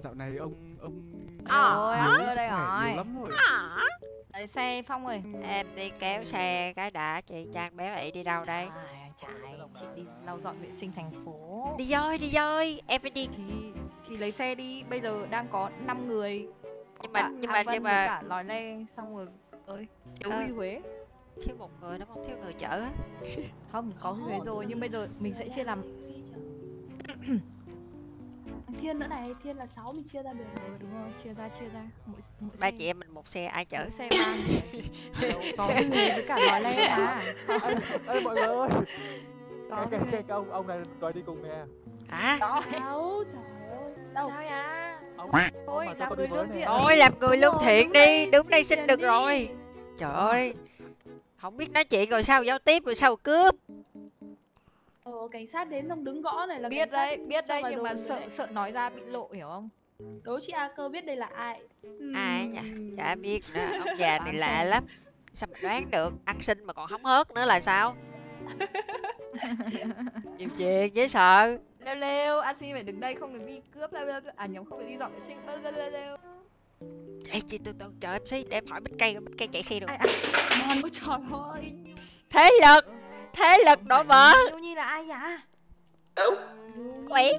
dạo này ông ông Ôi, yếu đưa đây rồi. nhiều lắm rồi. Đợi xe Phong ơi Em đi kéo xe cái đã chị Trang bé vậy đi đâu đây? à, Trái Chị đi lau dọn vệ sinh thành phố. Đi voi đi voi em phải đi. Thì thì lấy xe đi Bây giờ đang có 5 người. Nhưng mà Cả nhưng Hà mà Vân nhưng mà cả Lòi Lê Xong rồi ơi Ờ. Huy Huế. Thiếu một người đúng không? Thiếu người chở. Á Không có Huy Huế rồi Nhưng bây giờ mình sẽ chia làm Thiên nữa này, Thiên là 6 mình chia ra được. Ừ, đúng rồi chia ra chia ra. Mỗi, mỗi ba xe, chị em mình một xe ai chở? mỗi xe ba người. Có Huế với cả Lòi Lê à ê mọi người ơi. Có cái, cái, ông ông này đòi đi cùng nè. Hả? Đó Đâu, trời ơi. Đâu, Sao ya ông Thôi làm người lương thiện. Thôi làm người lương thiện đúng đi đây, đứng đây xin được rồi. Trời ơi không biết nói chuyện rồi sao giao tiếp rồi sao cướp Ờ, cảnh sát đến xong đứng gõ này là biết cảnh sát đấy biết đấy nhưng mà sợ này. sợ nói ra bị lộ hiểu không? Đố chị A cơ biết đây là ai? Ai nhỉ? Chả biết nữa ông già này lạ xem. lắm. Sao mà đoán được? Ăn xin mà còn hóng hớt nữa là sao? Nhiều chuyện dễ sợ. Lêu lêu a xin phải đứng đây không được đi cướp lêu lêu à nhóm không được đi dọn vệ sinh. Lêu lêu lêu Ê chị từ từ chờ em xí để em hỏi bích cây bích cây chạy xe được. Ai ai Ngon quá trời ơi. Thế lực thế lực đổ vỡ Nhu Nhi là ai dạ Quỷ.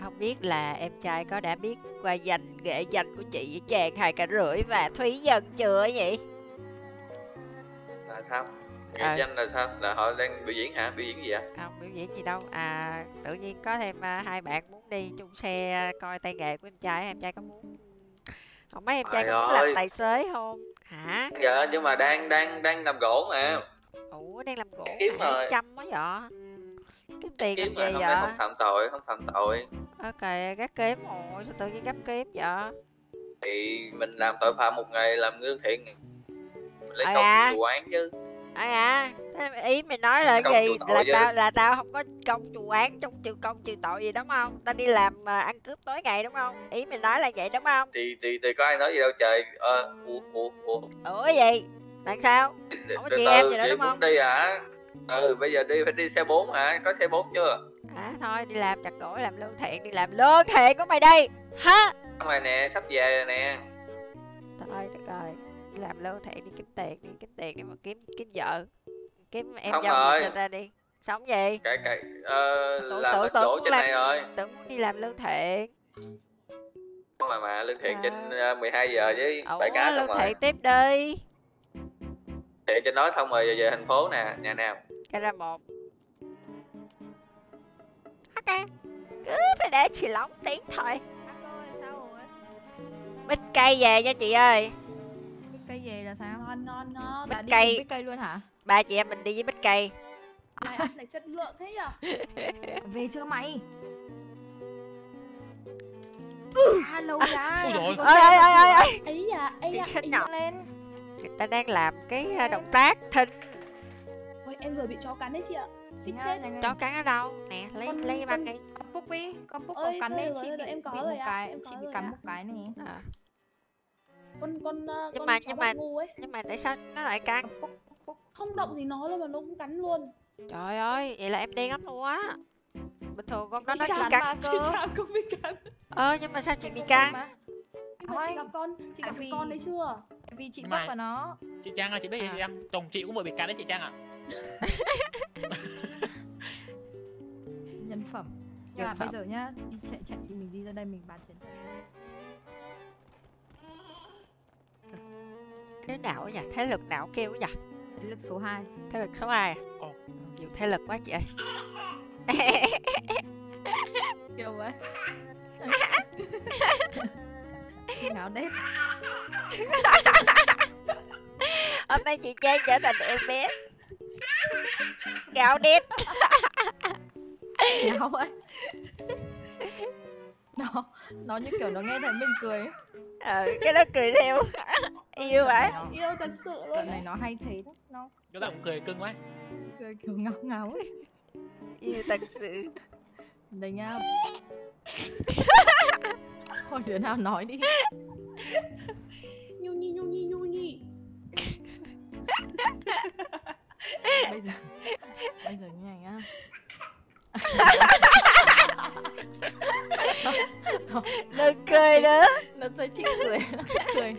không biết là em trai có đã biết qua danh nghệ danh của chị với chàng hai cả rưỡi và thúy dân chưa vậy là sao? Nghệ Ờ. danh là sao? Là họ đang biểu diễn hả? Biểu diễn gì vậy? Không biểu diễn gì đâu. À tự nhiên có thêm à, hai bạn muốn đi chung xe à, coi tay nghề của em trai em trai có muốn? Không mấy em trai có muốn làm tài xế không? Hả? Dạ nhưng mà đang đang đang làm gỗ mà ủa đang làm gỗ Kiếm rồi. chăm quá vậy. Kiếm tiền kiếm làm gì không vậy? không phạm tội không phạm tội. Ok gác kiếm rồi sao tự nhiên gấp kiếm vậy? Thì mình làm tội phạm một ngày làm lương thiện mình lấy công à. chủ án chứ. À? Thế ý mày nói là Công gì? là chứ. tao là tao không có công chủ án trong trừ công trừ tội gì đúng không? Tao đi làm à, ăn cướp tối ngày đúng không? Ý mày nói là vậy đúng không? Thì thì thì có ai nói gì đâu trời. Ờ ủa ủa ủa. Ủa gì làm sao? Ủa, từ chị em gì chị đúng không? đi hả ừ bây giờ đi phải đi xe 4 hả? Có xe 4 chưa? À thôi đi làm chặt gỗ làm lương thiện đi làm lương thiện của mày đây ha! Rồi nè sắp về rồi nè. Thôi được rồi. Đi làm lương thiện đi kiếm tiền đi kiếm tiền để mà kiếm kiếm vợ. Kiếm em Không dâu cho ta đi. Sống gì? Cái cái ờ, Tưởng- làm tưởng- tưởng trên làm- này rồi. tưởng muốn đi làm lương thiện. Mà mà lương thiện À. trên ờ, 12 giờ với bài cá xong lương thiện tiếp đi thiện trên đó xong rồi về, về thành phố nè nhà nào? Cái ra một. Ok cứ phải để chị lóng tiếng thôi. Sao rồi? Bích cây về nha chị ơi. Biết cây gì là sao? Ngon, ngon, ngon. Đã đi cây. cùng biết cây luôn hả? Ba chị em mình đi với bích cây. Ai ăn này chất lượng thế nhở? Về chưa mày. Hello ya Ôi làm dồi gì có ơi ơi ơi ơi. Ấy à, ấy à, à. lên ta đang làm cái động tác thinh Ôi, em vừa bị chó cắn đấy chị ạ. Suýt chết. chó cắn ở đâu? Nè lấy Con- lấy cái băng con- con phúc đi con phúc có cắn đấy chị bị, em có bị rồi một cái em chị bị cắn một cái này à. Con, con, ờ, Nhưng con mà- nhưng mà- nhưng mà tại sao nó lại cắn? Con Không động gì nó luôn mà nó cũng cắn luôn. Trời ơi vậy là em đen lắm luôn á. Bình thường con đó nó chỉ cắn cơ ờ nhưng mà sao chị bị cắn. Nhưng mà chị gặp con, chị tại gặp vì- con đấy chưa? vì chị Nhưng bốc mà- vào nó. chị trang ơi chị biết À. gì em chồng chị cũng vừa bị cắn đấy chị trang ạ. Nhân phẩm. Nhân nhưng mà bây phẩm. giờ nhá đi chạy chạy thì mình đi ra đây mình bán chiến thuật thế nào nhỉ? Thế lực nào kêu nhỉ? Thế lực số 2 thế lực số ai Ồ. nhiều thế lực quá chị ơi. Kiểu vậy ngáo đét hôm nay chị trang trở thành em bé. Gạo đét ngáo ấy. Nó nó như kiểu nó nghe thấy mình cười ấy. ờ cái đó cười theo. Yêu vậy. Nó- Yêu thật sự luôn này đấy nó hay thế đấy nó cái giọng cười cưng quá. cười kiểu ngáo ngáo ấy. Yêu thật sự. Đây nhá thôi đứa nào nói đi. Nhu nhi, nhu nhi, nhu nhi. Bây giờ bây giờ như này nhá. Đừng cười nữa nó thấy chị cười nó cười.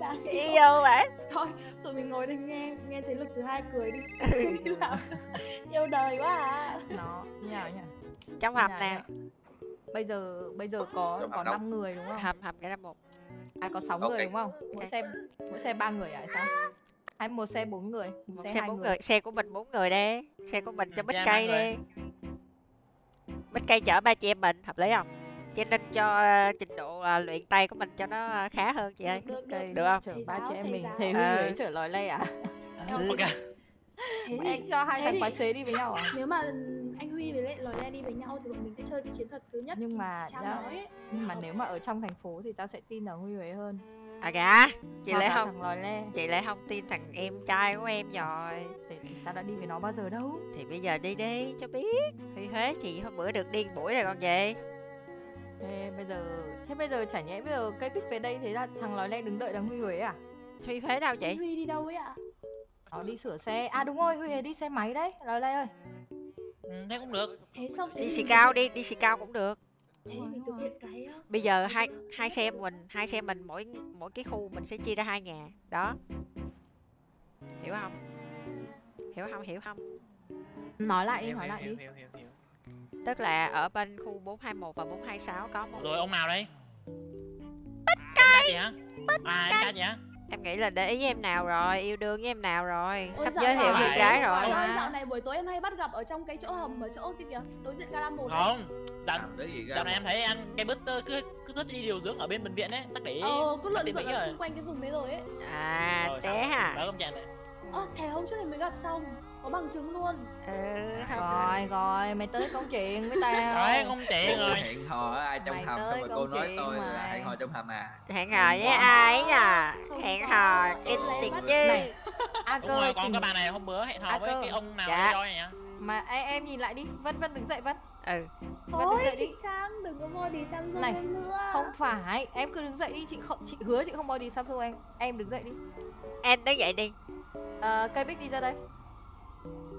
Đã yêu vậy Thôi, tụi mình ngồi đây nghe nghe thấy lực thứ hai cười đi. Đi làm. Yêu đời quá à. nó như nào nhỉ trong hầm nào? Bây giờ bây giờ có Trong có đâu? năm người đúng không? Hầm hầm cái ra một. À có sáu Ok. người đúng không? Mỗi Ok. xe mỗi xe ba người à hay sao? Hay một xe bốn người một một xe, xe hai bốn người, người xe của mình bốn người đi xe của mình cho bích cây đi. Bích cây chở ba chị em mình hợp lý không? Cho nên cho ờ, trình độ ờ, luyện tay của mình cho nó ờ, khá hơn chị ơi. Được, Cây Được không? chở ba chị em mình. Ờ. huy chở lòi lê à? Ừ. ok. Thế anh thì, cho hai thằng thì quái xế đi với nhau à? Nếu mà đi với nhau thì bọn mình sẽ chơi cái chiến thuật thứ nhất. Nhưng mà Trang nhá, nói ấy. nhưng mà nếu mà ở trong thành phố thì ta sẽ tin ở huy huế hơn. À gà chị Hoặc lại không? thằng lòi le. Chị lại không tin thằng em trai của em rồi. Để ta đã đi với nó bao giờ đâu. Thì bây giờ đi đi cho biết. Huy huế thì hôm bữa được đi buổi rồi còn gì. Thế bây giờ thế bây giờ chả nhẽ bây giờ cây bích về đây thế là thằng lòi le đứng đợi thằng huy huế à? Huy huế đâu chị? Huy đi đâu ấy ạ? nó đi sửa xe. À đúng rồi huy huế đi xe máy đấy lòi le ơi ừ, thế cũng được. Thế xong thế đi xì cao đi đi xì cao cũng được. Thế thì mình thực hiện cái uh, bây giờ hai hai xe mình hai xe mình mỗi mỗi cái khu mình sẽ chia ra hai nhà đó. Hiểu không? Hiểu không? Hiểu không? Nói lại đi nói lại đi. tức là ở bên khu 421 và 426 có một rồi ông nào đây? Bích cây chị hả? À trai chị hả em nghĩ là để ý em nào rồi yêu đương với em nào rồi Ôi sắp giới thiệu bạn gái rồi Trời ơi, Mà. dạo này buổi tối em hay bắt gặp ở trong cái chỗ hầm ở chỗ kia kìa, đối diện gara một. không ra dạo này em thấy anh cái bứt cứ cứ thích đi điều dưỡng ở bên bệnh viện ấy chắc để Ờ, cứ luận rồi. xung quanh cái vùng đấy rồi ấy. à Rồi, té hả đó công trạng này Ơ, thế hôm trước thì mới gặp xong, có bằng chứng luôn. ừ không rồi rồi mày tới công chuyện với tao. Đấy không chị rồi. hẹn hò ở ai trong Mày hầm xong rồi cô công nói chuyện tôi là mày. hẹn hò trong hầm à? Hẹn hò với ai nhờ? Hẹn hò kinh tiệt chứ. a đúng cơ rồi còn cái bà này hôm bữa hẹn hò À, với cái ông nào Dạ. nhá mà em, em nhìn lại đi vân vân đứng dậy vân. Ừ. Vân Thôi đứng dậy chị đi. Trang, đừng có body Samsung Này, em nữa. không phải em cứ đứng dậy đi chị không chị hứa chị không đi samsung em. Em đứng dậy đi. Em đứng dậy đi. Ờ, cây bích đi ra đây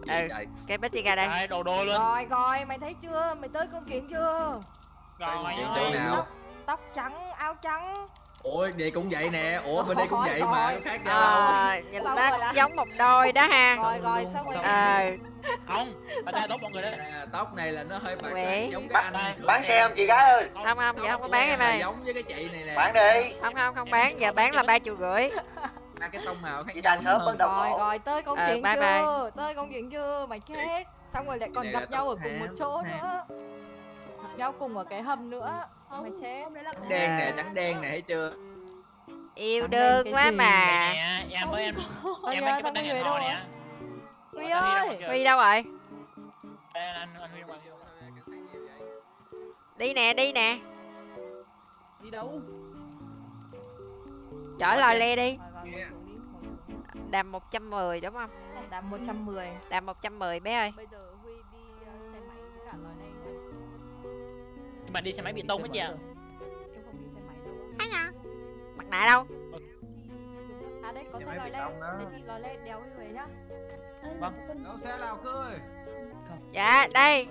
Ừ. trời. cái ra đây đây đồ đồ luôn rồi rồi mày thấy chưa? Mày tới công chuyện chưa? Rồi Chuyện Rồi, chỗ nào tóc, tóc trắng áo trắng. Ủa vậy cũng vậy nè. Ủa bên đây cũng vậy mà rồi. khác nhau. Đâu ờ nhìn nó giống một đôi đó ha. Rồi rồi xong rồi? Ờ. không bà trai tốt mọi người đấy. À, tóc này là nó hơi bạc giống cái anh Bán- bán xe không chị gái ơi? Không không dạ không có bán em ơi. giống với cái chị này nè. Bán đi. Không không không bán giờ bán là ba triệu rưỡi ba cái tông màu khác chị nhau đang sớm hơn. bắt đầu rồi rồi tới công Ờ, chuyện bye chưa? bye. tới công chuyện chưa? Mày chết. Xong rồi lại còn gặp nhau ở cùng một chỗ nữa. Gặp nhau cùng ở cái hầm nữa. Mày Không, chết. hôm đấy là trắng đen nè trắng đen nè thấy chưa? Yêu đương quá mà. Em với em em nhờ, với cái thằng đang đâu nè. Huy ơi! Huy đâu rồi? Đây, anh anh Huy ngoài đi nè đi nè. Đi đâu? chở lòi le đi Đàm 110 đúng không? Đàm 110 đàm 110 bé ơi. Bây giờ Huy đi ờ, xe máy với cả nhưng mà đi xe máy bị tông ấy chị ạ. Em không đi xe máy đâu. Hay à mặt nạ đâu? À đây có Xe xe lòi đó. Thế thì lòi le đèo Huy Huế nhá. Vâng. đâu xe nào cơ ơi? Dạ đây.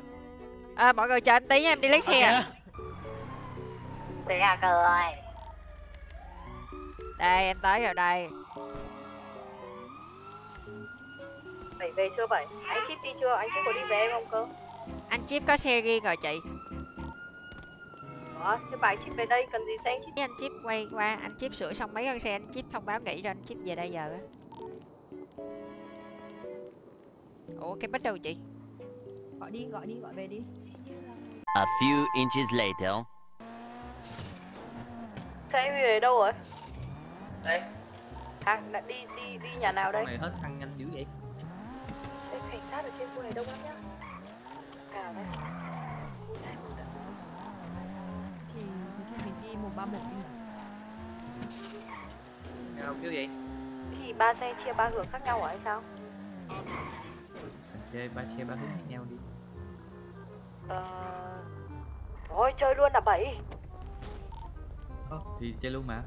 Ờ mọi người chờ em tí nha em đi lấy xe. Ờ, à. Cơ ơi đây em tới rồi đây Bảy về chưa vậy? Anh Chip đi chưa? Anh Chip có đi về em không cơ? anh chip có xe riêng rồi chị Ủa, thế bài Chip về đây cần gì xe anh Chip? Anh chip quay qua anh chip sửa xong mấy con xe anh chip thông báo nghỉ rồi anh chip về đây giờ á ủa cái bích đâu chị Gọi đi, gọi đi, gọi về đi A few inches later. Thế anh Huy Huế đâu rồi? Đây. À, đã đi, đi, đi nhà nào đây? con này hết xăng nhanh dữ vậy. Đây, cảnh sát ở trên khu này đông lắm nhá. Cào đấy. Thì, thì mình đi 131 đi nào kêu vậy Thì ba xe chia ba hướng khác nhau à hay sao? chơi ba xe ba hướng khác nhau đi. Ờ... Thôi chơi luôn là 7 Ơ, thì chơi luôn mà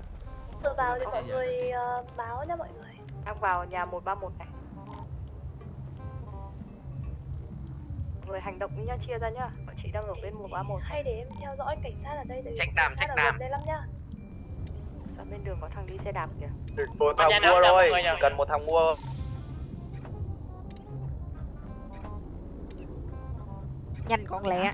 Tự vào thì mọi người ờ, báo nha mọi người. Đang vào nhà 131 này người hành động nhá chia ra nhá bọn chị đang ở bên 131 hay để em theo dõi cảnh sát ở đây tại vì Trách cảnh đàm, sát trách ở đàm. gần đây lắm nhá ở bên đường có thằng đi xe đạp kìa Một thằng mua rồi, cần một thằng mua. nhanh gọn lẹ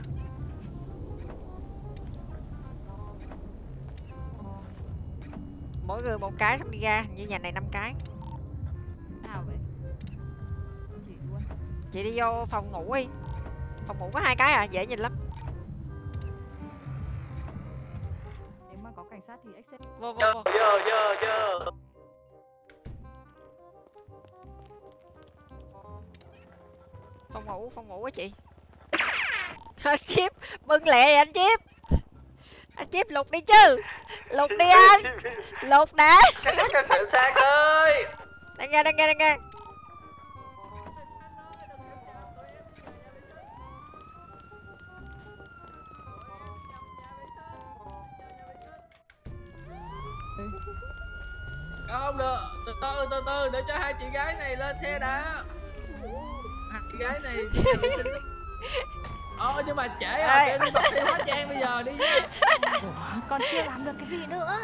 mỗi người một cái xong đi ra như nhà này năm cái. Nào vậy? Chị đi vô phòng ngủ đi. Phòng ngủ có hai cái à dễ nhìn lắm. Nếu mà có cảnh sát thì accept vô vô vô dơ, dơ, dơ. phòng ngủ phòng ngủ á chị. Anh chip bưng lẹ vậy anh chip anh chip lục đi chứ lục đi anh lục đã Cảnh sát, cảnh sát, sát ơi. đang nghe đang nghe đang nghe Không được, từ từ từ từ để cho hai chị gái này lên xe đã. Hai chị gái này. Ờ nhưng mà trễ rồi, Ê. em đi bật đi hóa trang bây giờ đi. Con chưa làm được cái gì nữa.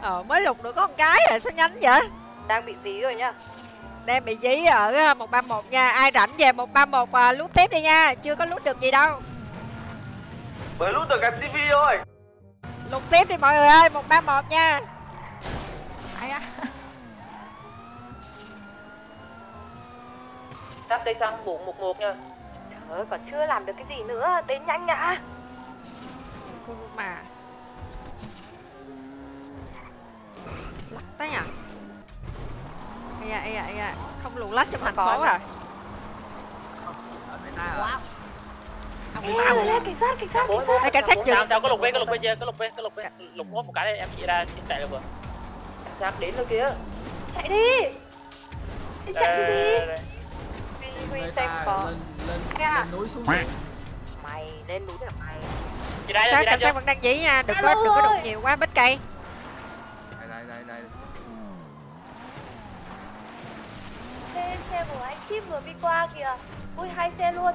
Ờ mới lục được có một cái à sao nhanh vậy? Đang bị dí rồi nhá. Đang bị dí ở một ba một nha. Ai rảnh về một ba một à, lút tiếp đi nha. Chưa có lút được gì đâu. Mới lút được MTV thôi. lục tiếp đi mọi người ơi một ba một nha. Ai á? Sắp đây sang 411 nha. trời ơi còn chưa làm được cái gì nữa. Đến nhanh nhá. Cô mà lắc đấy à ây da ây da ây da không luồn lách trong thành phố à ta. Ê, cảnh sát cảnh sát cảnh sát Ê, cảnh sát dừng chào, có lục bên, có lục bên kia, có lục bên, có lục bên. Lục hốt một cái đây, em chị ra, chị chạy được vừa. Cảnh sát đến rồi kìa. chạy đi đi chạy đây, đây. Huy xem có lên lên Nghe à? lên núi xuống. mày lên núi là mày Đây, cảnh sát vẫn đang dí nha? Đừng có đừng có đụng nhiều quá bít cây. Đây đây đây đây. xe xe của anh chip vừa đi qua kìa. Ui hai xe luôn.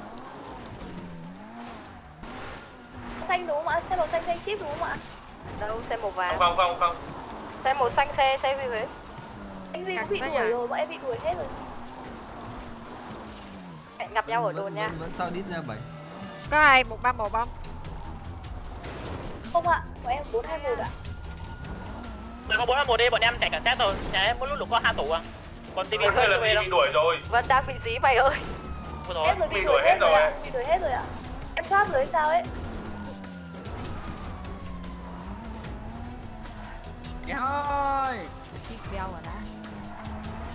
Xanh đúng không ạ? Xe màu xanh xanh chip đúng không ạ? Đâu xe màu vàng. Không, không, không. xe màu xanh xe xe Huy Huế anh cũng Cảnh bị đuổi rồi bọn em bị đuổi hết rồi. Hẹn gặp nhau ở đồn nha. Vẫn, sao đít ra bảy. có ai một ba một không không ạ bọn em bốn hai một ạ Mười có bốn là một đi, bọn em chạy cảnh sát rồi. Nhà em mỗi lúc lục có hai tủ à. Còn TV không là TV đâu. bị đuổi rồi. vẫn đang bị dí mày ơi Ôi dồi em rồi bị bị đuổi hết rồi rồi. ạ bị đuổi hết rồi ạ em thoát rồi hay sao ấy Kìa thôi. chip beo rồi đã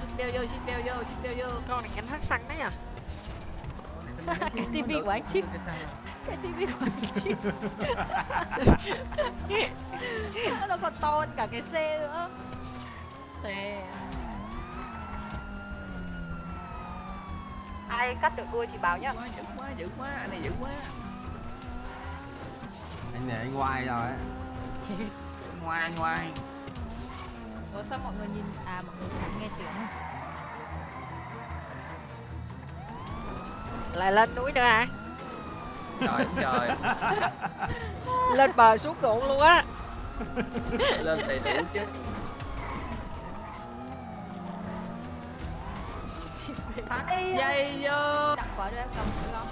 Ship đeo vô, ship đeo vô, ship đeo vô. con này nhanh hết xăng đấy à cái tivi của anh chip cái tivi của anh chip nó còn to hơn cả cái xe nữa thế ai cắt được đuôi thì báo nhá Quá dữ quá, dữ quá, anh này dữ quá. Anh này anh ngoài rồi á. Ngoài ngoài. Ủa sao mọi người nhìn à mọi người không nghe tiếng à? lại lên núi nữa hả Trời trời. lên bờ xuống ruộng luôn á Lên đầy đủ chứ. Dây vô. Nặng quá đưa em cầm thử không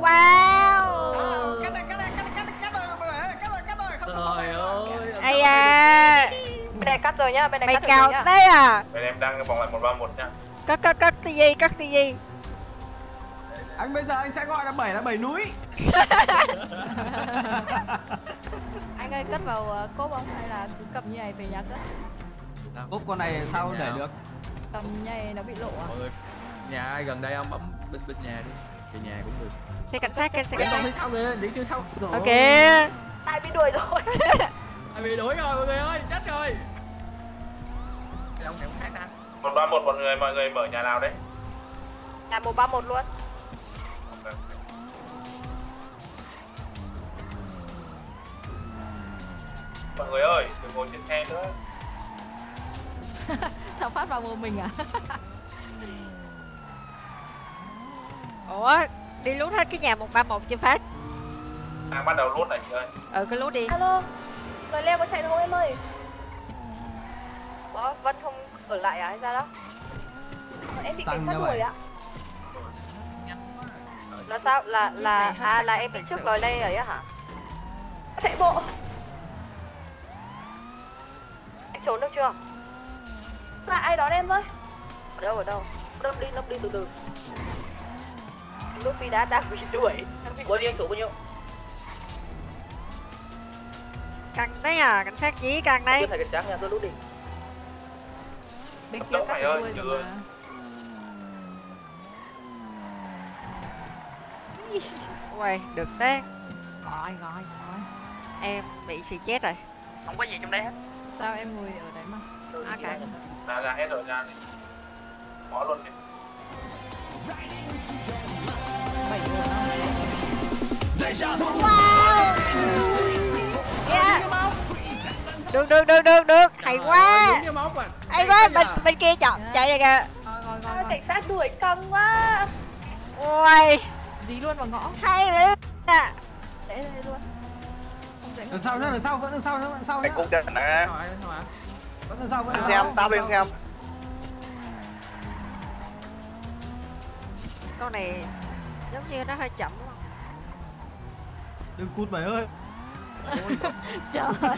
wow Cắt này, cắt này, cắt này, cắt này, cắt rồi, cắt rồi, cắt rồi. Trời ơi. sao da bên này cắt rồi nhá bên này mày cắt cao rồi nhá thế à Bên em đang vòng lại 131 nha. cắt cắt cắt tivi cắt tivi Anh bây giờ anh sẽ gọi là bảy là bảy núi. anh ơi cất vào ờ, cốp không hay là cứ cầm như này về nhà cất Cúp con này sao để được? cầm như này nó bị lộ à Mọi người, nhà ai gần đây không bấm bên bên nhà đi. Về nhà cũng được. xe cảnh sát cái xe cảnh sát sau kìa, đi phía sau. Trời ok ơi. ai bị đuổi rồi Ai bị đuổi rồi mọi người ơi, chết rồi. Ông này ông khác nè. 131 mọi người, mọi người mở nhà nào đấy? nhà 131 luôn Mọi người ơi, đừng ngồi trên xe nữa. sao phát vào mồm mình à ủa đi lút hết cái nhà 131 chưa phát đang bắt đầu lốt này chị ơi ừ cứ lút đi Alo, lời leo có chạy được không em ơi? Ủa, Vân không ở lại à hay sao đó? Em bị cảnh sát đuổi ạ. Là sao? Là là à là em bị trước lòi lê ấy á hả? Chạy bộ. Anh trốn được chưa? Là ai đón em với? Ở đâu ở đâu? Nấp đi nấp đi từ từ. Luffy đã đang bị đuổi. Bao nhiêu số bao nhiêu căng đấy à cảnh sát dí căng đấy tôi thấy cái trắng nha tôi lút đi bên kia Đâu cắt đuôi rồi mà Uầy, được thế gọi gọi gọi em bị xì chết rồi không có gì trong đây hết sao em ngồi ở đấy mà? À, cả. là ra hết rồi đi. Bỏ luôn đi. Bảy người yeah. được được được được được. Hay quá. Đúng cái móc à. Hay quá bên bên kia chọn. Chạy rồi kìa. À, cảnh sát đuổi căng quá. ui dí luôn vào ngõ. Hay vậy à. Để đây luôn. Đằng sau nhá đằng sau vẫn đằng sau nhá đằng sau nhá. cũng trận nè hỏi hỏi vẫn đằng sau vẫn đằng xem sau. tao lên xem. Con này giống như nó hơi chậm đúng không đừng cút mày ơi. Trời.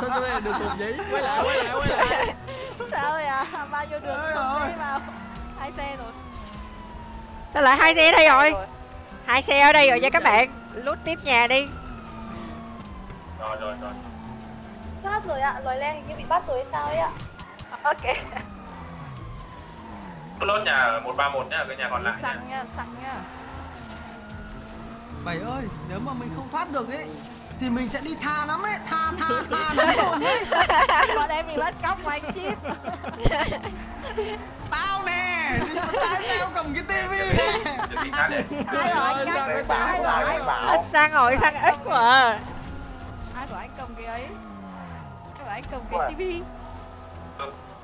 Sao tôi đây được cùng vậy? Quay lại quay lại quay lại. Sao vậy à bao nhiêu đường không thấy vào hai xe rồi. Sao lại hai xe ở đây rồi? Hai xe ở đây rồi nha các bạn. Lút tiếp nhà đi rồi rồi rồi. Bắt rồi ạ, lòi le hình như bị bắt rồi hay sao ấy ạ. Ok. lốt nhà 131 nhá cái nhà còn lại nhá. xăng nha xăng nha mày ơi nếu mà mình không thoát được ấy thì mình sẽ đi tha lắm ấy tha tha tha lắm rồi ấy. Bọn em bị bắt cóc mà anh chip. Tao nè trai tao cầm cái tivi nè. Được đi khác đi ai bảo anh xăng rồi xăng ít mà ai bảo anh cầm cái ấy. Bảo anh cầm cái tivi.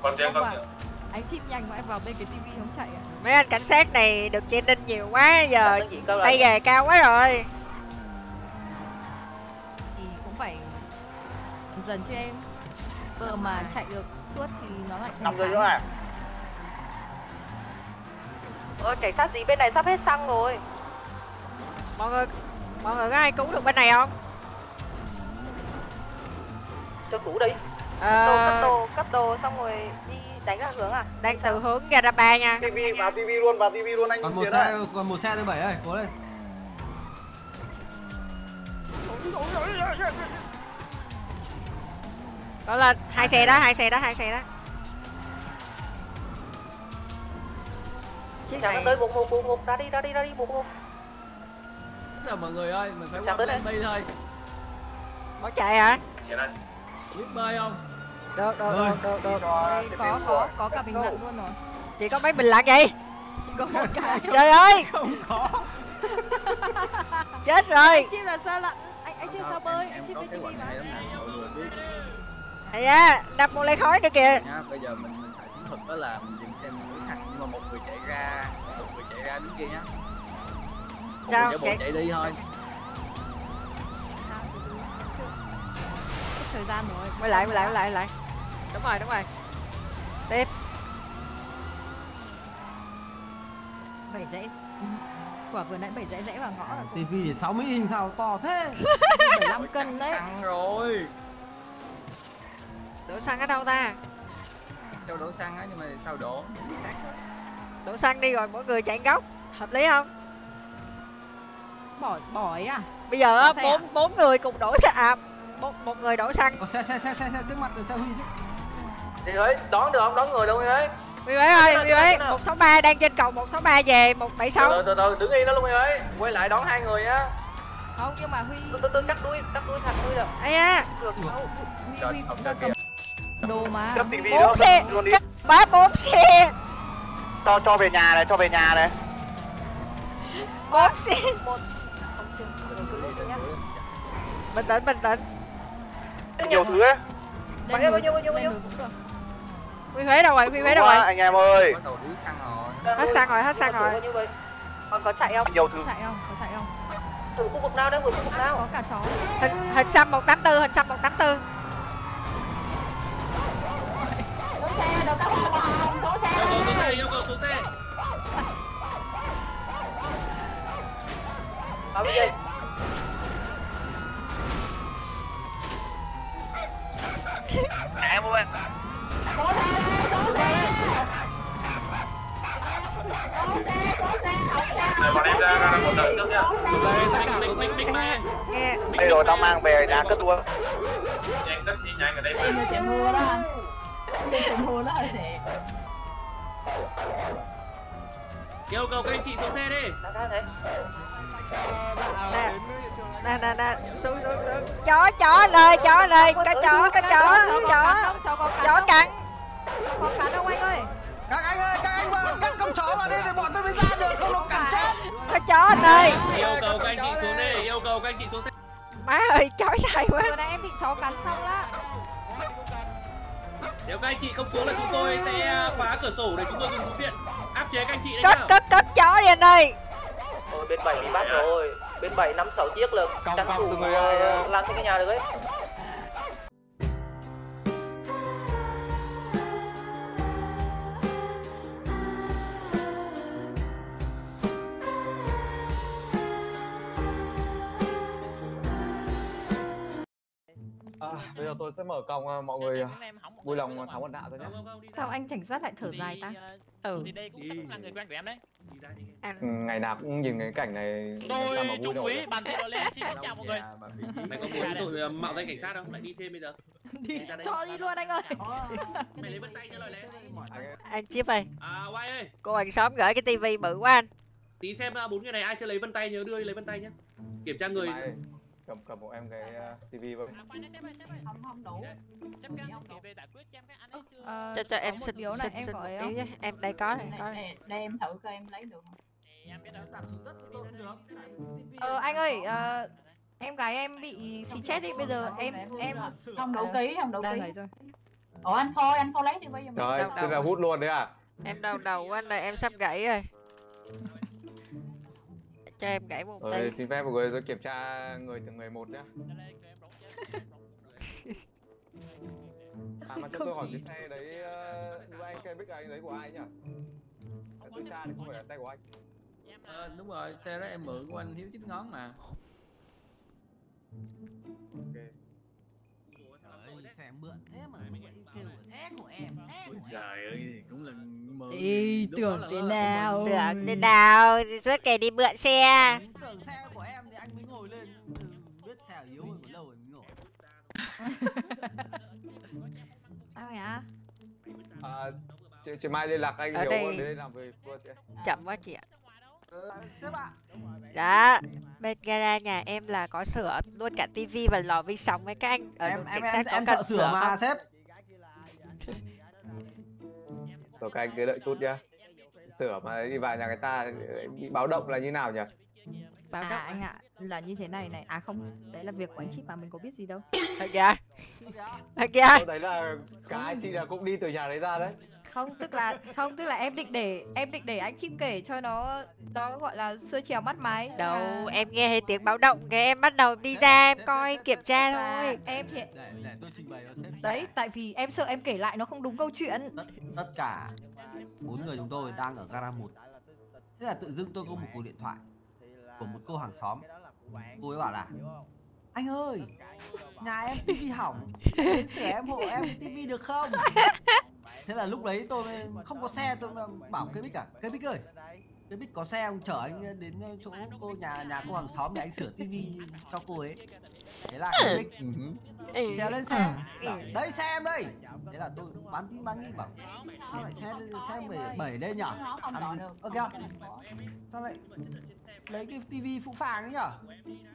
Còn tiền Không không à. anh chip nhanh mà em vào bên cái tivi không chạy à? Mấy anh cảnh sát này được training nhiều quá giờ tay nghề cao quá rồi. Thì cũng phải dần dần chứ em. Vừa mà chạy được suốt thì nó lại thành rồi tháng. à? Ôi, cảnh sát gì bên này sắp hết xăng rồi. mọi người mọi người có ai cứu được bên này không cho cũ đi. Đồ, cất đồ, cất đồ xong rồi đi đánh ra hướng à? đang từ hướng Garaba nha. TV vào TV luôn vào TV luôn anh còn một xe còn một xe thứ bảy ơi cố lên. Có lên hai xe đó hai xe đó hai xe đó. Chiếc chàng này tới một một một một ra đi ra đi ra đi một một là mọi người ơi mình phải Sao qua tới plan đây? Thôi. Bỏ chạy hả biết bơi không? Được được được được được. Có có có cả bình luận luôn rồi. Chỉ có mấy bình lặng vậy? Chỉ có một cái. Trời ơi! Không có. Chết rồi. Anh chip là sao lận? Anh anh chip sao bơi? Anh bên kế tivi hoạch mà. biết. À đập một lấy khói nữa kìa. Nha bây giờ mình mình xài chiến thuật đó là mình dừng xe mình đuổi săn nhưng mà một người chạy ra một người chạy ra đứng kia nhá. Một Sao? người Chạy- chạy đi thôi thời gian rồi quay lại quay lại quay lại quay lại. Đúng rồi đúng rồi. Tiếp. Bảy dãy. Quả vừa nãy bảy dãy rẽ vào ngõ tivi thì 60 inch sao to thế? 75 cân đấy. Xăng rồi. Đổ xăng ở đâu ta? Đâu đổ xăng á nhưng mà sao đổ? Đổ xăng đi rồi mỗi người chạy góc. Hợp lý không? Bỏ bỏ ấy à? Bây giờ xe à? bốn bốn người cùng đổ xăng à một, một người đổ xăng. Có xe xe xe xe xe trước mặt là xe huy chứ. Thì ấy đón được không? Đón người đâu ấy Huy. Huế ơi, Huy nào. 163 đang trên cầu 163 về 176 từ từ từ đứng yên đó luôn ấy quay lại đón hai người nhá không nhưng mà huy từ từ từ cắt đuôi cắt đuôi thành đuôi rồi ấy à, được. Đâu, huy huy đồ mà. Cấp TV bốn xe, luôn đi. bá bốn xe, cho cho về nhà này cho về nhà này. Bốn xe. Rồi. Bình tĩnh, bình tĩnh. Nhiều thứ ấy Bao nhiêu, bao nhiêu, bao nhiêu? cũng được Huy Huế đâu rồi, Huy Huế đâu rồi? anh em ơi đầu rồi Hết xăng rồi, hết xăng rồi. như vậy Còn có chạy không? Nhiều Có chạy không có chạy không Thử khu vực nào đây, thử khu vực nào? có cả chó hình hình xăm 184 hình xăm 184 Xuống xe, đâu có hoa hồng, xuống xe. yêu cầu xuống xe yêu cầu xuống xe Báo cái gì? Em mua Xuống xe, xuống xe. Xuống xe, xuống xe, bọn em ra một đợt trước Đây rồi tao mang về nhà cất luôn Nhanh rất nhanh ở đây Em chạy đó anh. Em chạy mưa đó yêu cầu các anh chị xuống xe đi nè nè nè xuống xuống xuống chó chó nơi chó nơi có chó có chó chó chó cắn các anh ơi, các anh mà cắt con chó vào đây để bọn tôi mới ra được, không nó cắn chết. có chó ở nơi yêu cầu các anh chị xuống đi yêu cầu các anh chị xuống xe. Má ơi chói tai quá. Vừa nãy em bị chó cắn xong lá nếu các anh chị không xuống là chúng tôi sẽ phá cửa sổ để chúng tôi dùng súng điện áp chế các anh chị đấy cất cất cất chó đi anh ơi. Ôi bên 7 bị bắt rồi. Bên 7 năm 6 chiếc là còng thủ từ người, ờ, làm cho cái nhà được ấy giờ tôi sẽ mở còng à, mọi người à, vui lòng tháo mặt nạ thôi nhé. Sao anh cảnh sát lại thở dài ta? ừ. Thì đây cũng chắc cũng là người quen của em đấy. Đi ra đi anh Ừ, ngày nào cũng nhìn cái cảnh này Tôi Trung úy bàn tay lên xin chào mọi người. Mày có muốn tội ờ, mạo danh cảnh sát không? Lại đi thêm bây giờ. Đi cho đi luôn anh ơi. Mày lấy vân tay cho lời lẽ. Anh chip ơi. À quay ơi. Cô hàng xóm gửi cái tivi bự quá anh. Tí xem à, bốn người này ai chưa lấy vân tay nhớ đưa đi lấy vân tay nhá. Kiểm tra người cầm cầm một em cái uh, tivi với. Không, không đủ. về giải quyết cho em cái anh ấy chưa Ờ, cho cho em xin điếu này em không nhé em đây có này có Đây, này đây, đây em thử coi em lấy được không? em biết đâu Đặt xuống đất thì tôi không được. ờ anh ơi ờ, em gái em bị xì chết đi bây giờ em em Không đủ ký, không đủ đang ký. rồi Ủa anh Khôi, anh Khôi lấy thì bây giờ Trời đâu. là hút luôn đấy à? em đau đầu quá anh ơi em sắp gãy rồi cho em gãy một tí xin phép mọi người tôi kiểm tra người từng người một nhá. À mà cho tôi hỏi cái xe đấy uh, anh cây bích anh lấy của ai nhỉ? Tôi tra thì không phải là xe của anh. ờ, đúng rồi xe đó em mượn của anh hiếu chích ngón mà Ok. Xe mượn thế mà lúc nãy kêu xe của em, xe của em. trời ơi cũng là mượn Ý, tưởng thế nào tưởng thế nào suốt ngày đi mượn xe Tưởng xe của em thì anh mới ngồi lên. Ừ, Biết xe yếu rồi, còn lâu rồi mới ngồi. sao vậy ạ À, chị, chị Mai liên lạc anh Ở Hiểu đây- để làm về chị. chậm quá chị ạ Sếp ạ, Đó, bên gara nhà em là có sửa luôn cả tivi và lò vi sóng với các anh ở em em em em cần thợ sửa mà không? sếp. Rồi các anh cứ đợi chút nhá. Sửa mà đi vào nhà người ta bị báo động là như nào nhỉ? Báo à động anh ạ là như thế này này à không đấy là việc của anh chip mà mình có biết gì đâu à kìa à thấy là cả hai chị là cũng đi từ nhà đấy ra đấy. Không tức là không tức là em định để em định để anh chip kể cho nó nó gọi là xưa trèo bắt mái đâu À, em nghe thấy tiếng báo động cái em bắt đầu đi ra em coi kiểm tra thôi. em thì Để để tôi trình bày cho sếp. đấy tại vì em sợ em kể lại nó không đúng câu chuyện. Tất tất cả bốn người chúng tôi đang ở gara 1 thế là tự dưng tôi có một cuộc điện thoại của một cô hàng xóm. Cô ấy bảo là anh ơi nhà em tivi hỏng đến sẻ em hộ em cái tivi được không thế là lúc đấy tôi không có xe tôi bảo cây bích à cây bích ơi cây bích có xe ông chở anh đến chỗ cô nhà nhà cô hàng xóm để anh sửa tivi cho cô ấy thế là cây bích ừ. kéo lên xe Ừ. bảo, đấy xe em đây thế là tôi bán tin bán nghi bảo sao lại xe xe bảy bảy đây nhở Ăn được. Ơ kìa sao lại lấy cái tivi phụ phàng ấy nhở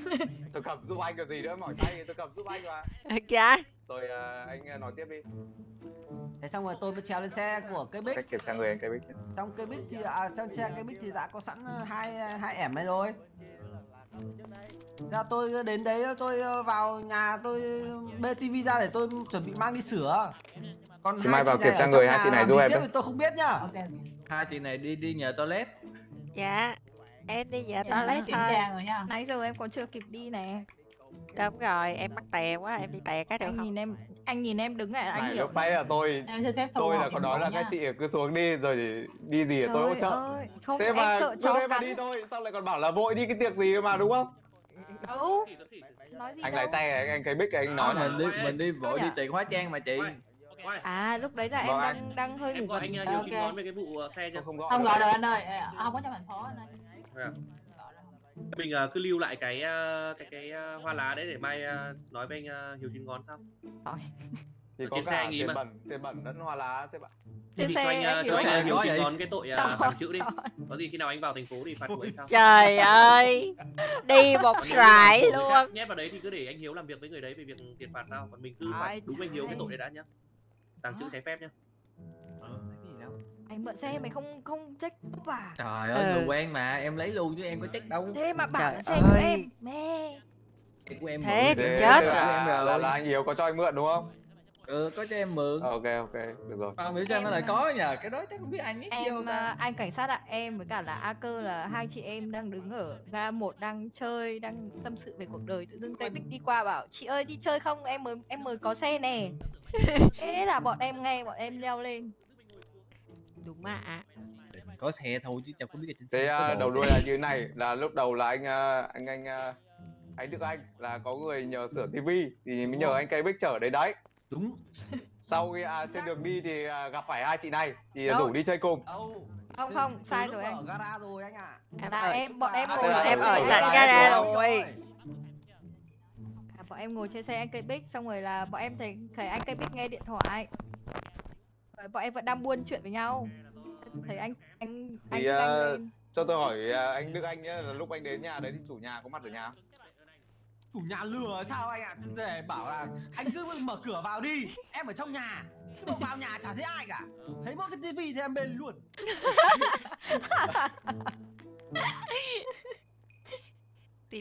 Tôi cầm giúp anh cái gì nữa, mỏi tay tôi cầm giúp anh mà. kìa Rồi à, anh à, nói tiếp đi. Thế xong rồi tôi mới trèo lên xe của cây bích. Cách kiểm tra người anh cây bích. trong cây bích thì à, trong xe cây bích thì đã có sẵn ờ, hai hai ẻm này rồi. Là tôi đến đấy tôi ờ, vào nhà tôi bê tivi ra để tôi chuẩn bị mang đi sửa. Còn Chị hai Mai vào kiểm tra người hai chị này giúp em tôi không biết nhá. Hai chị này đi đi nhờ toilet. Dạ em đi về Dạ, toilet thôi. Nãy giờ em còn chưa kịp đi nè. Đúng rồi em mắc tè quá em đi tè cái được Anh không nhìn em, anh nhìn em đứng lại anh Này, hiểu. lúc nãy là tôi Em xin phép tôi họp là có nói là các chị cứ xuống đi rồi để đi gì ở tôi hỗ Trời trợ ơi, không, thế em mà sợ cứ chó thế mà cắn. đi thôi sao lại còn bảo là vội đi cái tiệc gì mà đúng không Đâu? Nói gì anh đâu. lái xe anh, anh cái mic anh nói À, này mình đi mình đi vội đi dạ. tiệc hóa trang mà chị À lúc đấy là em Vâng, đang đang hơi ngủ Em gọi gật. anh uh, À, Hiếu ok. Chín Ngón về cái vụ ờ, xe chưa? không gọi Không gọi được anh ơi, à, không có trong thành phố anh ơi. Thế à? Mình ờ, cứ lưu lại cái ờ, cái cái ờ, hoa lá đấy để mai ờ, nói với anh ờ, Hiếu Chín Ngón sau. thì Ở có trên xe cả anh ý tiền mà. bẩn tiền bẩn lẫn hoa lá thế bạn Thì Trên cho xe anh cho anh. Hiếu Chín? Ngón cái tội Trời tàng trữ đi. Có gì khi nào anh vào thành phố thì phạt của anh sau. trời ơi đi một khác luôn Nhét vào đấy thì cứ để anh Hiếu làm việc với người đấy về việc tiền phạt sau. Còn mình cứ phạt đúng anh Hiếu cái tội đấy đã nhá. Tàng trữ trái phép nhá. Anh mượn xe mày không không check up à? trời ơi Ừ. người quen mà em lấy luôn chứ em có check đâu Thế mà bảo xe của em. Mẹ. Xe của em Thế thì rồi. chết Xe của là, em là, rồi là anh Hiếu có cho anh mượn đúng không ừ có cho em mượn ok ok được rồi mà biết sao nó lại có nhờ cái đó chắc không biết anh ấy Em đâu ta à, anh cảnh sát ạ, em với cả là A cơ là hai chị em đang đứng ở ga một đang chơi, đang tâm sự về cuộc đời tự dưng cây bích đi qua bảo chị ơi đi chơi không em mới em mới có xe nè. Thế là bọn em nghe bọn em leo lên. Đúng mà có xe thôi chứ chẳng có biết là trên thế à, đồ đầu đuôi là như này là lúc đầu là anh à, anh anh à, anh Đức Anh là có người nhờ sửa tivi thì mới nhờ anh cây bích chở đến đấy. Đúng. Sau khi à, trên đường đi thì à, gặp phải hai chị này thì Đâu? rủ đi chơi cùng. Đâu? Không không, từ sai rồi ở anh. gara rồi anh ạ. Em Là ở em bọn em À, ngồi em ở ở tận gara rồi. À, bọn em ngồi trên xe anh cây bích xong rồi là bọn em thấy thấy anh cây bích nghe điện thoại. Rồi bọn em vẫn đang buôn chuyện với nhau. Thấy anh anh anh Thì, Anh à, lên. cho tôi hỏi à, anh Đức Anh nhé là lúc anh đến nhà đấy thì chủ nhà có mặt ở nhà không? chủ nhà lừa sao anh ạ để bảo là anh cứ mở cửa vào đi em ở trong nhà nhưng mà vào nhà chả thấy ai cả thấy mỗi cái tivi thì em bên luôn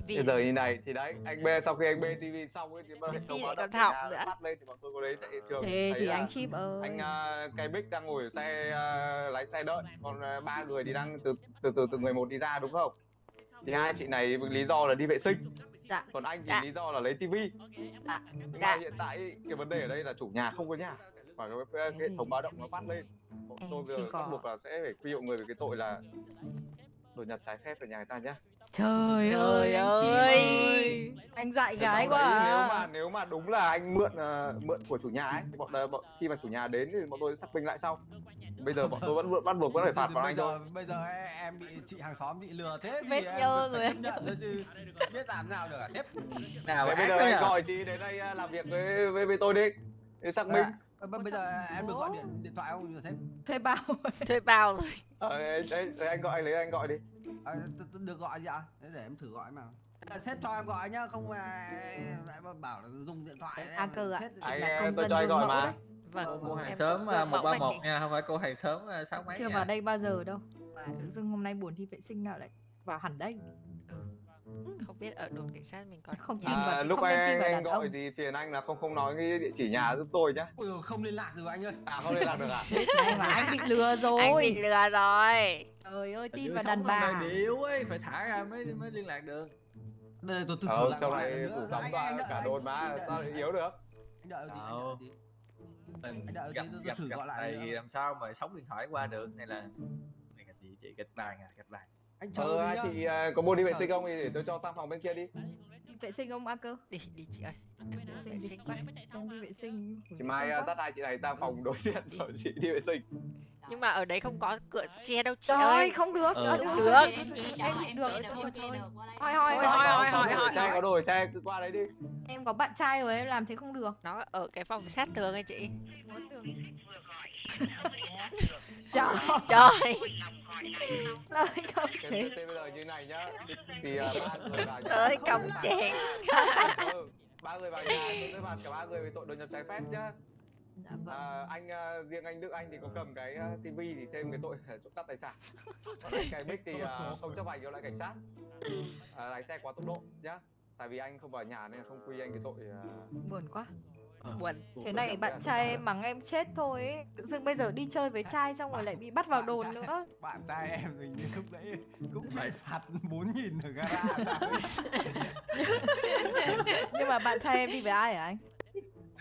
tivi bây giờ như này thì đấy anh bê sau khi anh bê tivi xong ấy thì bắt đầu hệ TV thống báo động ở nhà nữa. bắt lên thì bọn tôi có đến tại hiện trường Thế thấy thì anh chip ơi. anh à, cây bích đang ngồi ở xe à, lái xe đợi còn à, ba người thì đang từ từ từ từ người một đi ra đúng không thì hai chị này lý do là đi vệ sinh Dạ. còn anh thì Dạ. lý do là lấy tivi Dạ. nhưng mà Dạ. hiện tại cái vấn đề ở đây là chủ nhà không có nhà và cái, cái, cái hệ thống báo động nó phát lên bọn tôi bây xin giờ có- bắt buộc là sẽ phải quy dụng người về cái tội là đột nhập trái phép vào nhà người ta nhá Trời, Trời ơi, anh ơi. ơi. Anh dạy Thế gái quá đấy, à. nếu mà nếu mà đúng là anh mượn ờ, mượn của chủ nhà ấy thì bọn, ờ, bọn khi mà chủ nhà đến thì bọn tôi sẽ xác minh lại sau bây giờ bọn tôi vẫn bắt buộc vẫn phải phạt bây anh giờ thôi bây giờ em, bị chị hàng xóm bị lừa thế thì Vết em nhơ phải rồi. chấp nhận thôi chứ biết làm nào được hả sếp nào Vậy bây giờ anh à? gọi chị đến đây ờ, làm việc với với, với tôi đi để xác minh À, bây giờ em được gọi điện điện thoại không sếp Thuê bao. thuê bao rồi ờ, đấy, đấy, anh gọi anh lấy anh gọi đi à, được gọi gì ạ Thế để em thử gọi mà À, sếp cho em gọi nhá không mà lại bảo là dùng điện thoại A cơ ạ. là công tôi cho gọi mà. đấy. vâng cô, hàng em xóm gương một ba một nha không phải cô hàng xóm à, sáu mấy Chưa nha. vào đây bao giờ đâu. Mà tự dưng hôm nay buồn đi vệ sinh nào lại vào hẳn đây. Không biết ở đồn cảnh sát mình còn Không tin nhà- vào à, lúc không anh, anh đàn gọi ông. thì phiền anh là không không nói cái địa chỉ nhà giúp tôi nhá. Ôi, không liên lạc được anh ơi. À không liên lạc được à? Này mà anh bị lừa rồi. anh bị lừa rồi. Trời ơi, tin vào đàn trong bà. nơi yếu ấy phải thả ra mới mới liên lạc được. Đây tôi từ ờ lại trong gọi này sống Anh- toàn anh đợi- cả anh- đồn mà anh đợi- sao lại yếu được? Anh đợi tí, anh đợi tí. Anh đợi gặp tôi gặp thử gặp gọi lại này làm sao mà sống điện thoại qua được hay là này gạch gì chị gạch bàn à gạch bàn anh chờ ờ đi hai nhá. chị ờ, có muốn đi vệ sinh không thì để tôi cho sang phòng bên kia đi Đi vệ sinh không A cơ? đi đi chị ơi em vệ sinh Em đi vệ sinh. chị mai ờ, quá. dắt hai chị này sang phòng đối diện rồi chị đi vệ sinh nhưng mà ở đấy không có cửa che đâu chị Trời ơi không được. Ừ. Ờ, Không được. Em bị được. Thôi thôi. Thôi, hỏi, đồ hỏi, trai có đồ trai cứ qua đấy đi Em có bạn trai rồi em làm thế không được. nó ở cái phòng sát tường ấy chị Trời trời thế, chế. thế bây giờ như này nhá. Thì ờ, ba người vào nhà tới cổng chèn ừ, ba người vào nhà tôi sẽ phạt cả ba người về tội đột nhập trái phép nhá. Dạ vâng. à, anh ờ, riêng anh Đức Anh thì có cầm cái uh, tivi thì thêm cái tội trộm cắp tài sản. Còn anh cái mic thì ờ, không chấp hành yêu lại cảnh sát. À, lái xe quá tốc độ nhá. Tại vì anh không vào nhà nên không quy anh cái tội ờ, Buồn quá. Buồn. Thế này bạn trai em mắng em chết thôi ấy. Tự dưng bây giờ đi chơi với trai xong rồi lại bị bắt vào đồn nữa. bạn trai em hình như lúc nãy cũng phải phạt 4 nghìn ở gara. Nhưng mà bạn trai em đi với ai hả anh?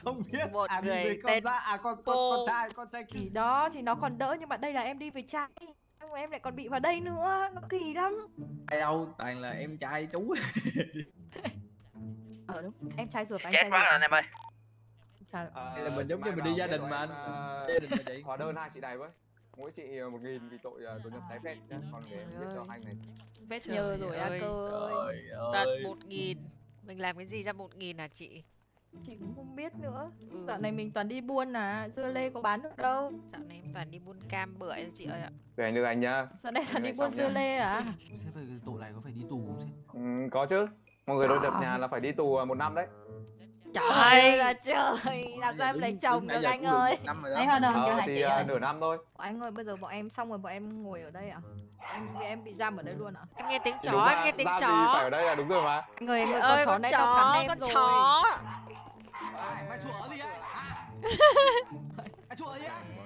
không biết. Một à, người con tên ra à con con cô. con trai con trai Thì kỳ đó thì nó còn đỡ nhưng mà đây là em đi với trai. Xong rồi em lại còn bị vào đây nữa. Nó kỳ lắm. Ai đâu toàn là em trai chú. Ờ đúng. Em trai ruột anh Chết trai quá ruột. rồi anh em ơi Sao? Đây là mình giống như mình đi gia đình mà anh. gia đình mà chị hóa đơn hai chị này với mỗi chị ờ, một nghìn vì tội ờ, đột nhập trái phép nhá còn để biết cho hai này Vết Trời nhơ rồi a ơi. cơ ơi. Tận một nghìn. Mình làm cái gì ra một nghìn hả chị? Chị cũng không biết nữa. Ừ. Dạo này mình toàn đi buôn à Dưa lê có bán được đâu. Dạo này em toàn đi buôn cam bưởi chị ơi ạ. Về anh đưa anh nhá. Dạo này toàn đi buôn dưa lê à? Sếp tội này có phải đi tù không sếp? Ừ, có chứ. Mọi người đột nhập À. nhà là phải đi tù ờ, một năm đấy trời Ơi trời Làm sao em lấy chồng được anh ơi? Mấy hóa đơn cho ờ, thì ờ, nửa năm thôi. Anh ơi bây giờ bọn em xong rồi bọn em ngồi ở đây à? Em em bị giam ở đây luôn à? Em nghe tiếng chó em nghe tiếng thì phải chó ở đây là đúng rồi mà. Anh ơi, ơi con chó này cắn chó em con chó. Mày sủa gì ấy mày sủa gì ấy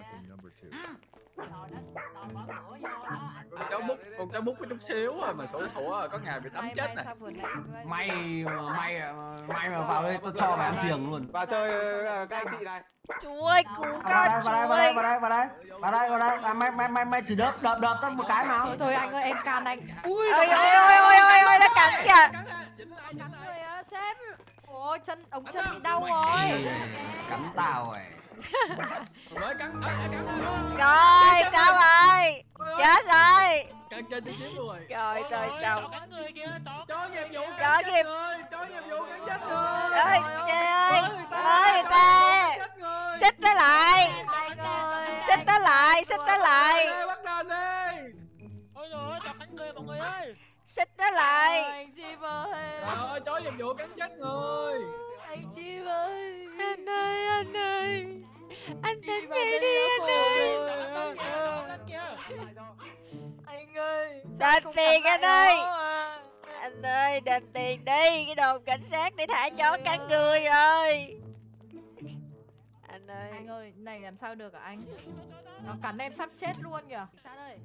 con cháu bút con cháu bút có chút xíu rồi mà sủa sủa rồi có ngày bị tắm May chết may này? mày mày mày mà vào đây tao cho mày ăn giềng luôn. Và chơi ờ, các anh chị này. Chú ơi cứu vào con đây chú vào đây vào đây ơi vào đây vào đây vào đây vào đây. À, mày mày mày mày chỉ đớp đập đập tao một cái nào Thôi thôi anh ơi em can anh. Ui ôi ôi ôi ôi ôi ôi nó cắn kìa. Cắn người á sếp. Ôi chân ống chân bị đau rồi. cắn tao rồi mới cắn. Ơi cắn ơi rồi sao rồi chết rồi. Cắn trên xíu luôn rồi. Trời trời chồng chó nghiệp vụ Chó cắn nghiệp- chết người chó nghiệp vụ cắn chết người ơi trời ơi. Ơi, người ta, ơi người chết người. Xích nó lại. Ơi xích nó lại xích nó lại. Ê, bắt đền đi. Ôi trời ơi, chọc cắn người mọi người ơi. Xích nó lại. Anh Chim ơi trời ơi chó nghiệp vụ cắn chết người. Anh Chim ơi anh ơi anh ơi anh dậy đây đi anh ơi kia Anh ơi Đền tiền anh ơi. à? anh ơi đền tiền đi cái đồn cảnh sát để thả chó cắn người rồi anh ơi Anh ơi, này làm sao được hả anh? Nó cắn em sắp chết luôn kìa. Sát ơi.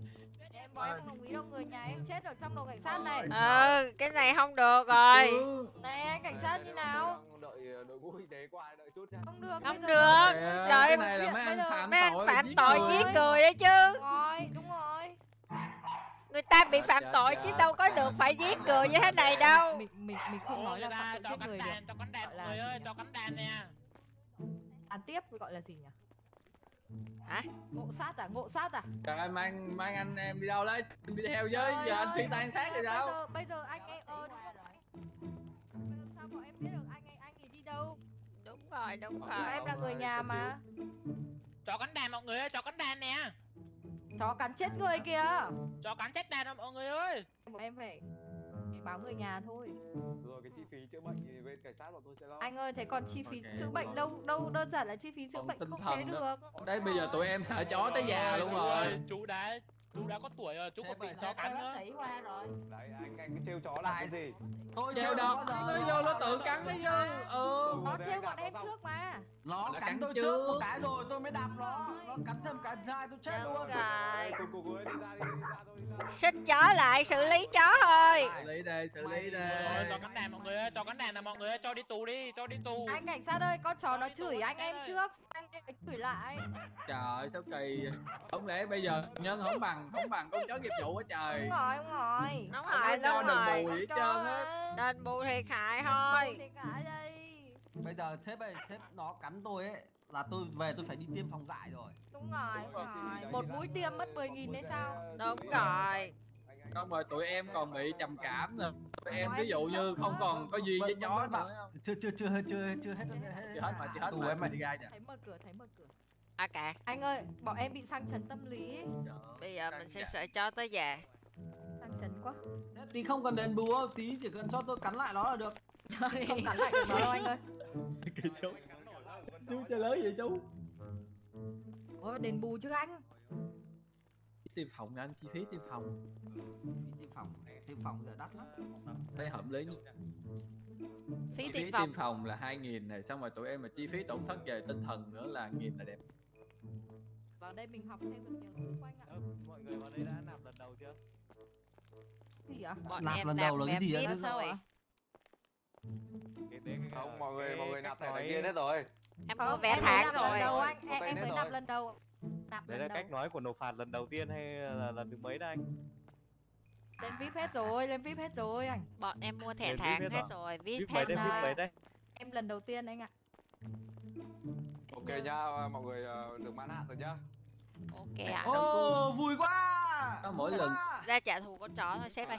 Em bọn em không đồng ý đâu, người nhà em chết ở trong đồn cảnh sát này. ờ cái này không được rồi Ừ. Này anh cảnh sát như nào? đợi ờ, đội ngũ y tế qua đợi chút nha Không được. Không được. Trời cái này là mấy anh phạm mấy anh tội phạm giết tội người. giết người đấy chứ Đúng rồi, đúng rồi. người ta bị phạm tội chứ đâu có được phải giết người như thế này đâu Mình mình mình không nói là phạm tội cho giết cắn người được. đàn, cho cắn đàn Gọi mọi là người ơi, cho cắn đàn nè Án tiếp gọi là gì nhỉ? Hả Ngộ sát à? Ngộ sát à? Trời ơi, mang mang anh em đi đâu đấy đi theo với Trời giờ anh phi tan xác rồi giờ bây giờ anh em ờ đúng rồi. Bây giờ sao bọn em biết được anh ấy anh ấy đi đâu? đúng rồi đúng Bọn rồi em là người nhà mà. Cho cắn đàn mọi người ơi, cho cắn đàn nè Chó cắn chết người kìa. Cho cắn chết đàn rồi mọi người ơi em phải báo người nhà thôi. rồi cái chi phí chữa bệnh thì bên cảnh sát bọn tôi sẽ lo. Anh ơi, thế còn chi phí Ok, chữa bệnh đâu đâu đơn giản là chi phí chữa Còn bệnh tinh không thế được. Đấy bây giờ tụi em sợ chó tới già luôn rồi. Chú đã, chú đã có tuổi rồi, chú còn bị cho cắn nữa sĩ qua rồi. Đấy anh anh cứ trêu chó làm cái gì? Tôi trêu đâu nó vô nó tự cắn đấy chứ. Ừ. Nó trêu bọn em trước mà. Nó Nó cắn cắn tôi trước. trước một cái rồi tôi mới đạp nó nó cắn thêm cái thứ hai tôi chết đúng luôn. rồi đi ra đi đi ra đi ra xích chó lại xử lý chó thôi Xử lý đây, xử lý đây. cho cắn đàn mọi người ơi, cho cắn đàn là mọi người ơi, cho đi tù đi, cho đi tù. Anh cảnh sát ơi, con chó nó chửi anh em trước, anh em chửi lại. Trời ơi, sao kỳ? Không lẽ bây giờ nhân không bằng không bằng con chó nghiệp vụ á trời. Đúng rồi, đúng rồi. đúng Không rồi đúng đền rồi bù gì hết trơn á mà. đền bù thiệt hại Đền thôi. thì cả đây. Bây giờ sếp ơi sếp nó cắn tôi ấy là tôi về tôi phải đi tiêm phòng dại rồi Đúng rồi, đúng rồi. Một mũi tiêm mất 10 nghìn đấy sao? đúng rồi Không rồi tụi em còn bị trầm cảm nè Tụi em ví dụ như không còn có duyên với chó nữa chưa chưa chưa chưa chưa hết hết Chưa hết mà, chưa hết mà, em mày ơi đi ra nha Thấy mở cửa, thấy mở cửa. ok Anh ơi, bọn em bị sang chấn tâm lý. ấy. bây giờ mình sẽ sợ chó tới già Sang chấn quá. tí không cần đền bù đâu tí chỉ cần cho tôi cắn lại nó là được Không cắn lại được nó đâu anh ơi. Kì chú Chú chơi lớn vậy chú? Ôi, đền bù chứ anh. Tiêm phòng anh, chi phí tiêm phòng. Tiêm phòng tiêm phòng giờ đắt lắm. Thấy hợp lý nhỉ? phí chi tiêm phí phòng. tiêm phòng là 2.000 này xong rồi tụi em mà chi phí tổn thất về tinh thần nữa là nghìn là đẹp. Vào đây mình học thêm được nhiều thứ quanh ạ. Mọi người vào đây đã nạp lần đầu chưa? Gì ạ? Bọn Nạp em lần nạp đầu là cái gì tiếp Thế rồi không mọi người mọi người nạp thẻ thành viên hết rồi. Em không vé tháng rồi đầu anh Có em, em mới nạp lần đầu nạp đấy là cách nói của nộp phạt lần đầu tiên hay là lần thứ mấy đây anh? Lên vip hết rồi lên vip hết rồi anh. Bọn em mua thẻ tháng hết rồi. vip hết rồi. em lần đầu tiên anh ạ. Ok nhá mọi người ờ, được mãn hạn rồi nhá. Ok ạ. Ô, vui quá. Có mỗi lần. ra trả thù con chó thôi sếp ơi